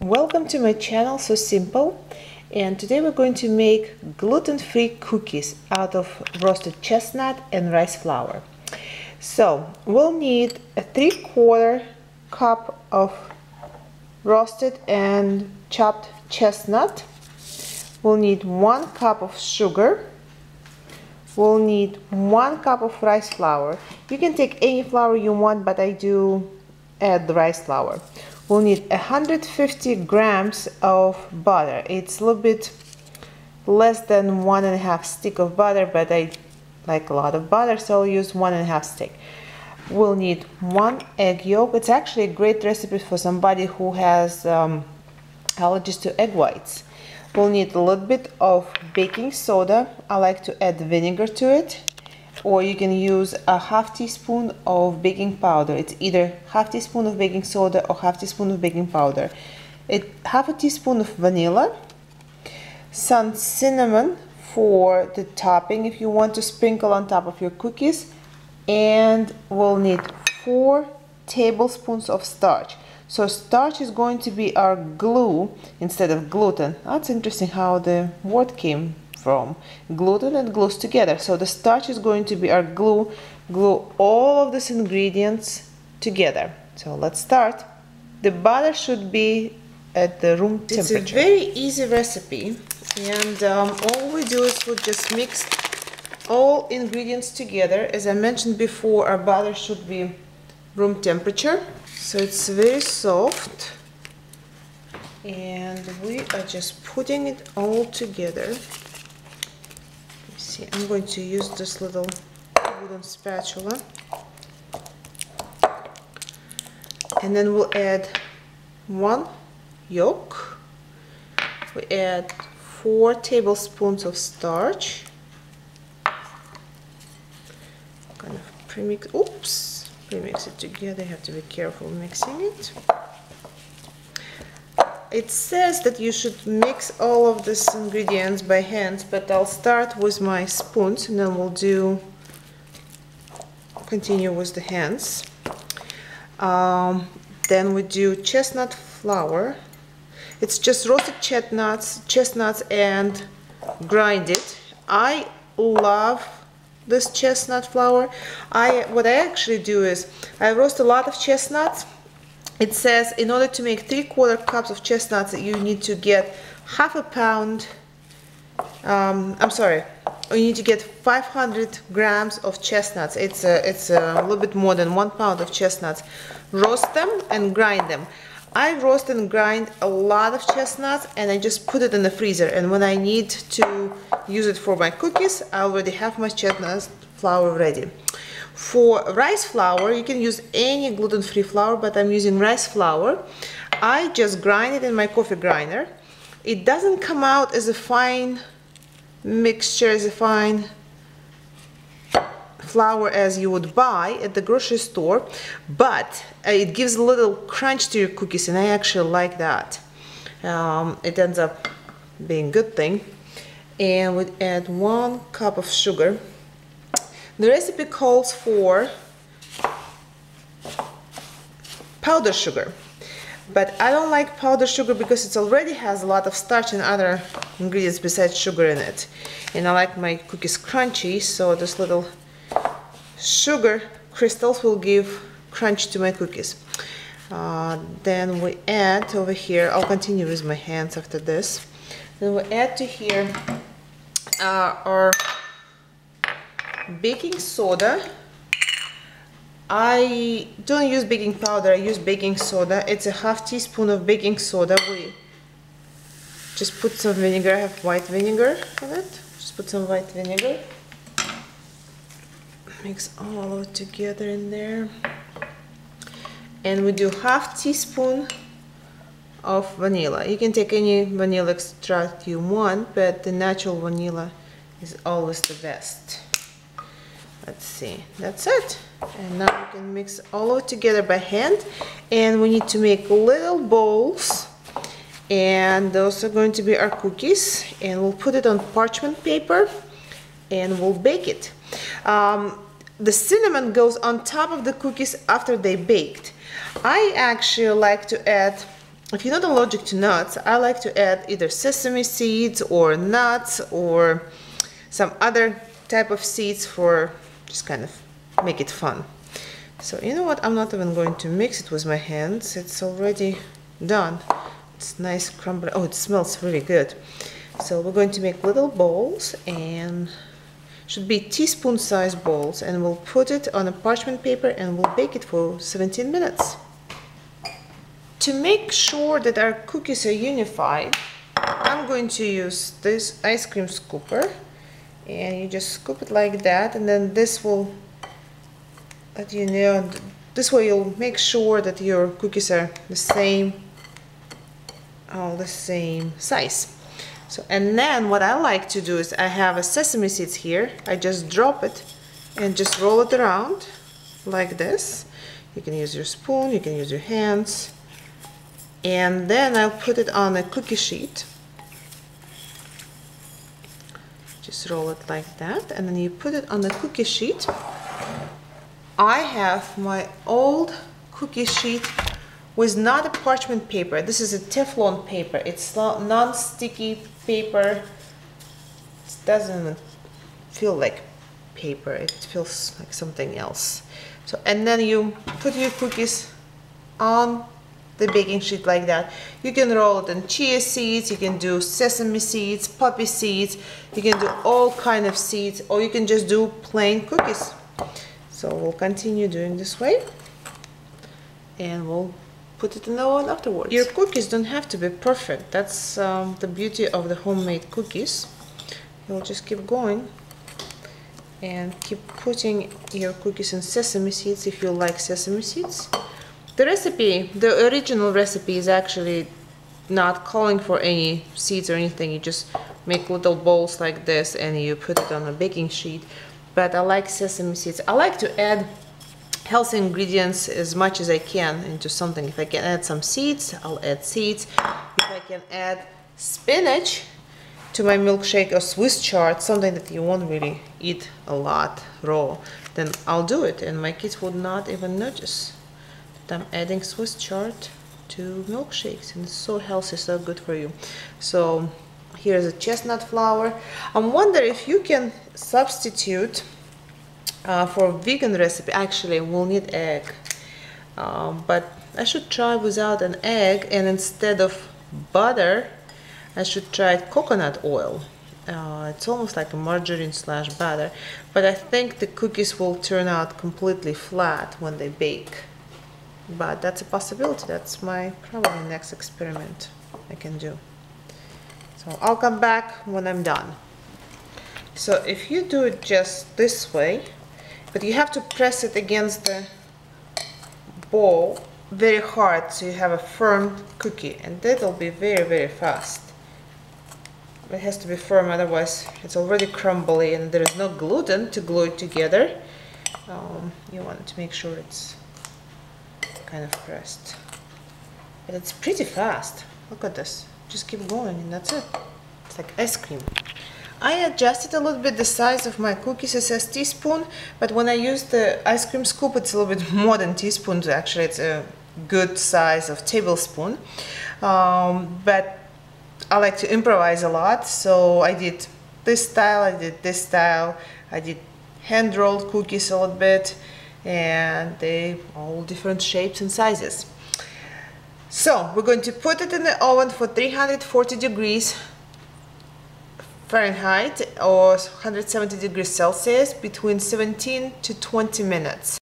Welcome to my channel So Simple and today we're going to make gluten-free cookies out of roasted chestnut and rice flour. So we'll need a three-quarter cup of roasted and chopped chestnut. We'll need one cup of sugar. We'll need one cup of rice flour. You can take any flour you want, but I do add the rice flour. We'll need 150 grams of butter. It's a little bit less than one and a half stick of butter, but I like a lot of butter, so I'll use one and a half stick. We'll need one egg yolk. It's actually a great recipe for somebody who has um, allergies to egg whites. We'll need a little bit of baking soda. I like to add vinegar to it or you can use a half teaspoon of baking powder. It's either half teaspoon of baking soda or half teaspoon of baking powder. It half a teaspoon of vanilla, some cinnamon for the topping if you want to sprinkle on top of your cookies, and we'll need four tablespoons of starch. So starch is going to be our glue instead of gluten. That's interesting how the word came from gluten and glues together. So the starch is going to be our glue, glue all of these ingredients together. So let's start. The butter should be at the room temperature. It's a very easy recipe and um, all we do is we just mix all ingredients together. As I mentioned before, our butter should be room temperature. So it's very soft and we are just putting it all together see I'm going to use this little wooden spatula. And then we'll add one yolk. We add four tablespoons of starch. Kind of premix oops premix it together. You have to be careful mixing it it says that you should mix all of these ingredients by hand, but I'll start with my spoons and then we'll do continue with the hands. Um, then we do chestnut flour. It's just roasted chestnuts, chestnuts and grind it. I love this chestnut flour. I what I actually do is I roast a lot of chestnuts it says in order to make three quarter cups of chestnuts you need to get half a pound um, I'm sorry you need to get 500 grams of chestnuts. It's a, it's a little bit more than one pound of chestnuts. Roast them and grind them. I roast and grind a lot of chestnuts and I just put it in the freezer. And when I need to use it for my cookies I already have my chestnut flour ready for rice flour, you can use any gluten-free flour, but I'm using rice flour. I just grind it in my coffee grinder. It doesn't come out as a fine mixture, as a fine flour as you would buy at the grocery store, but uh, it gives a little crunch to your cookies, and I actually like that. Um, it ends up being a good thing. And we add one cup of sugar. The recipe calls for powdered sugar but I don't like powdered sugar because it already has a lot of starch and other ingredients besides sugar in it. And I like my cookies crunchy so this little sugar crystals will give crunch to my cookies. Uh, then we add over here I'll continue with my hands after this. Then we add to here uh, our baking soda. I don't use baking powder I use baking soda. It's a half teaspoon of baking soda. We just put some vinegar I have white vinegar in it. Just put some white vinegar. Mix all of it together in there. And we do half teaspoon of vanilla. You can take any vanilla extract you want but the natural vanilla is always the best let's see. That's it. And now we can mix all of it together by hand. And we need to make little bowls. And those are going to be our cookies. And we'll put it on parchment paper. And we'll bake it. Um, the cinnamon goes on top of the cookies after they baked. I actually like to add if you're not allergic to nuts, I like to add either sesame seeds or nuts or some other type of seeds for just kind of make it fun. So you know what, I'm not even going to mix it with my hands, it's already done. It's nice crumbly, oh it smells really good. So we're going to make little balls and should be teaspoon size balls and we'll put it on a parchment paper and we'll bake it for 17 minutes. To make sure that our cookies are unified, I'm going to use this ice cream scooper and you just scoop it like that and then this will let you know this way you'll make sure that your cookies are the same all the same size. So and then what I like to do is I have a sesame seeds here. I just drop it and just roll it around like this. You can use your spoon you can use your hands. And then I'll put it on a cookie sheet just roll it like that and then you put it on the cookie sheet. I have my old cookie sheet with not a parchment paper. This is a Teflon paper. It's non-sticky paper. It doesn't feel like paper. It feels like something else. So and then you put your cookies on the baking sheet like that. You can roll it in chia seeds, you can do sesame seeds, poppy seeds, you can do all kind of seeds, or you can just do plain cookies. So we'll continue doing this way, and we'll put it in the oven afterwards. Your cookies don't have to be perfect. That's um, the beauty of the homemade cookies. You'll just keep going and keep putting your cookies in sesame seeds if you like sesame seeds. The recipe, the original recipe is actually not calling for any seeds or anything. You just make little balls like this and you put it on a baking sheet. But I like sesame seeds. I like to add healthy ingredients as much as I can into something. If I can add some seeds, I'll add seeds. If I can add spinach to my milkshake or Swiss chard, something that you won't really eat a lot raw, then I'll do it and my kids would not even notice. I'm adding Swiss chard to milkshakes and it's so healthy, so good for you. So here's a chestnut flour. I wonder if you can substitute uh, for vegan recipe. Actually, we'll need egg, um, but I should try without an egg and instead of butter, I should try coconut oil. Uh, it's almost like a margarine slash butter, but I think the cookies will turn out completely flat when they bake but that's a possibility. That's my probably next experiment I can do. So I'll come back when I'm done. So if you do it just this way but you have to press it against the bowl very hard so you have a firm cookie and that'll be very very fast. It has to be firm otherwise it's already crumbly and there is no gluten to glue it together. Um, you want to make sure it's kind of pressed. But it's pretty fast. Look at this. Just keep going and that's it. It's like ice cream. I adjusted a little bit the size of my cookies as a teaspoon, but when I use the ice cream scoop, it's a little bit more than teaspoon. Actually, it's a good size of tablespoon. Um, but I like to improvise a lot, so I did this style, I did this style, I did hand-rolled cookies a little bit, and they all different shapes and sizes. So we're going to put it in the oven for 340 degrees Fahrenheit or 170 degrees Celsius between 17 to 20 minutes.